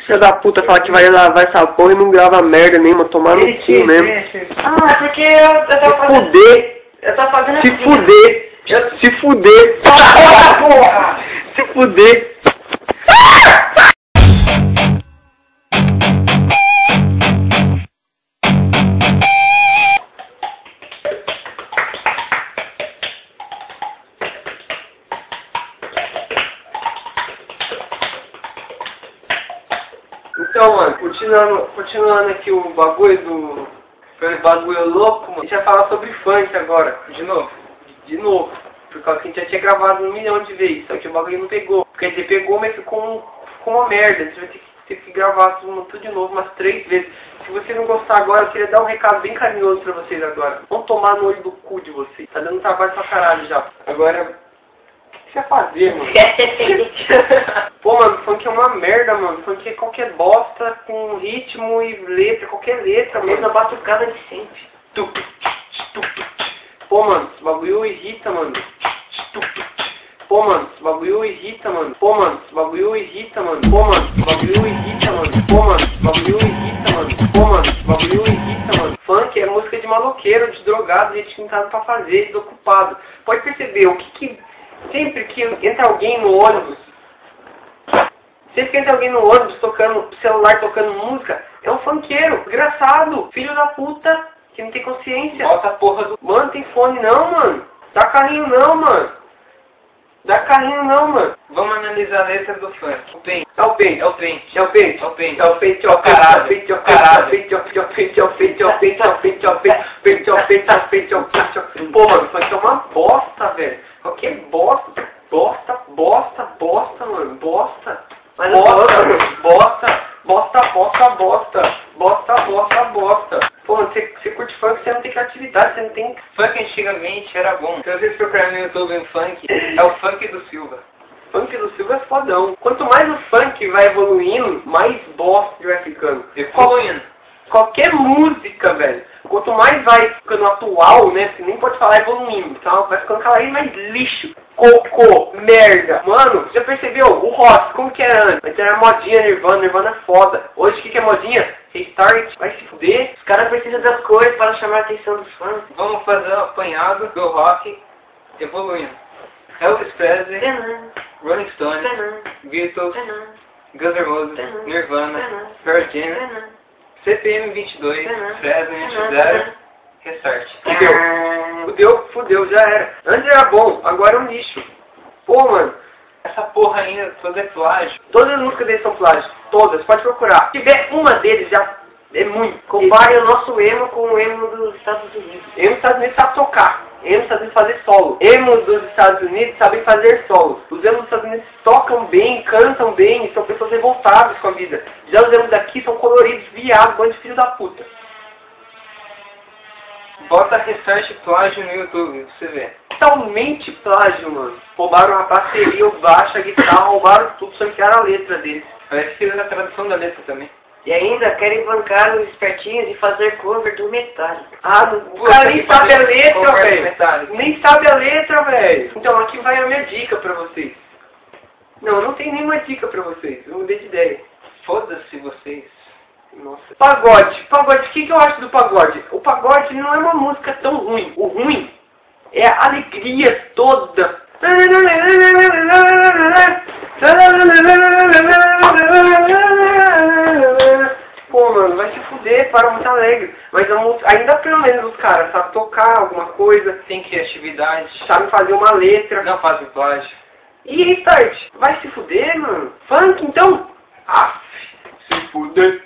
filho da puta fala que vai lavar essa porra e não grava merda nenhuma, tomar no cu mesmo. Ah, é porque eu, eu Se tava fazendo... fuder, Eu tava fazendo se assim. fuder, se fuder, se fuder. Então, mano, continuando, continuando aqui o bagulho do. Aquele bagulho louco, mano. A gente vai falar sobre funk agora, de novo. De novo. Por causa que a gente já tinha gravado um milhão de vezes, só que o bagulho não pegou. Quer dizer, pegou, mas ficou, ficou uma merda. A gente vai ter que, ter que gravar tudo, tudo de novo umas três vezes. Se você não gostar agora, eu queria dar um recado bem carinhoso pra vocês agora. Vão tomar no olho do cu de vocês. Tá dando trabalho pra caralho já. Agora, que você fazer, mano? Pô, mano, funk é uma merda, mano. Funk é qualquer bosta com ritmo e letra, qualquer letra, mano. Mesma batucada de sempre. Tup, tup. Pô, mano, esse bagulho irrita, mano. Tup. Pô, mano, esse bagulho irrita, mano. Pô, mano, esse bagulho irrita, mano. Pô, mano, esse bagulho irrita, mano. Pô, mano, esse bagulho irrita, mano. Pô, mano, esse bagulho irrita, mano. Funk é música de maloqueiro, de drogado, gente que não tá pra fazer, desocupado. Pode perceber, o que que... Sempre que entra alguém no ônibus, sempre que entra alguém no ônibus tocando celular, tocando música, é um funkeiro, engraçado, filho da puta, que não tem consciência. Bota a porra do... Mano, tem fone não, mano. Dá carrinho não, mano. Dá carrinho não, mano. Vamos analisar a letra do funk. O pente. É o pente, É o pente. é o pente. É o pente. É o pente, é o Caralho. pente, é o Caralho. é o pente, é o pente, é o pente, é o pente, é o pente, é o pente, é o pente, é o pente, é o pente, é o pente, é o pente. Pô, mano, funk é uma bosta, velho. Bosta, bosta, bosta, bosta, bosta, bosta. Pô, você, você curte funk, você não tem criatividade, você não tem Funk antigamente era bom. Se vocês procurarem no YouTube um funk, é o funk do Silva. Funk do Silva é fodão. Quanto mais o funk vai evoluindo, mais bosta ele vai ficando. Evoluindo. Qualquer música, velho. Quanto mais vai ficando atual, né? Você nem pode falar evoluindo. Então vai ficando cada vez mais lixo. Cocô, merda. Mano, já percebeu? O rock, como que era antes? Antes era modinha Nirvana, Nirvana é foda. Hoje o que, que é modinha? Restart, vai se fuder. Os caras precisam das coisas para chamar a atenção dos fãs. Vamos fazer o apanhado do rock evoluindo. Elvis Presley, Rolling Stones, Beatles, Guns N' Roses, Nirvana, Pearl Jam, CPM 22, Fresno, NX0, Restart. Fudeu. Fudeu, fudeu, já era. Antes era bom, agora é um lixo. Pô, mano. Essa porra ainda toda é plágio. Todas as músicas deles são plágio. Todas, pode procurar. Se tiver uma deles, já é muito. Compare o nosso emo com o emo dos Estados Unidos. Emo dos Estados Unidos sabe tocar. Emo Unidos fazer solo. Emo dos Estados Unidos sabem fazer solo. Os emos dos Estados Unidos tocam bem, cantam bem, são pessoas revoltadas com a vida. Já os emos daqui são coloridos, viados, bando de filho da puta. Bota Restart plágio no YouTube, pra você ver. Totalmente plágio, mano. Roubaram a bateria, o baixo, a guitarra, roubaram tudo, só era a letra deles. Parece que fizeram a tradução da letra também. E ainda querem bancar os espertinhos e fazer cover do Metallica. Ah, o Puta cara nem sabe a letra, do velho. Nem sabe a letra, velho. Então aqui vai a minha dica pra vocês. Não, eu não tenho nenhuma dica pra vocês. Eu mudei de ideia. Foda-se vocês. Nossa. Pagode. Pagode. O que, que eu acho do pagode? O pagode não é uma música tão ruim. O ruim é a alegria toda. Pô, mano, vai se fuder, para muito alegre. Mas eu, ainda pelo menos os caras, sabem tocar alguma coisa. Tem criatividade. Sabe fazer uma letra. Não faz dublagem. E Richard, vai se fuder, mano. Funk então? Ah, se fuder.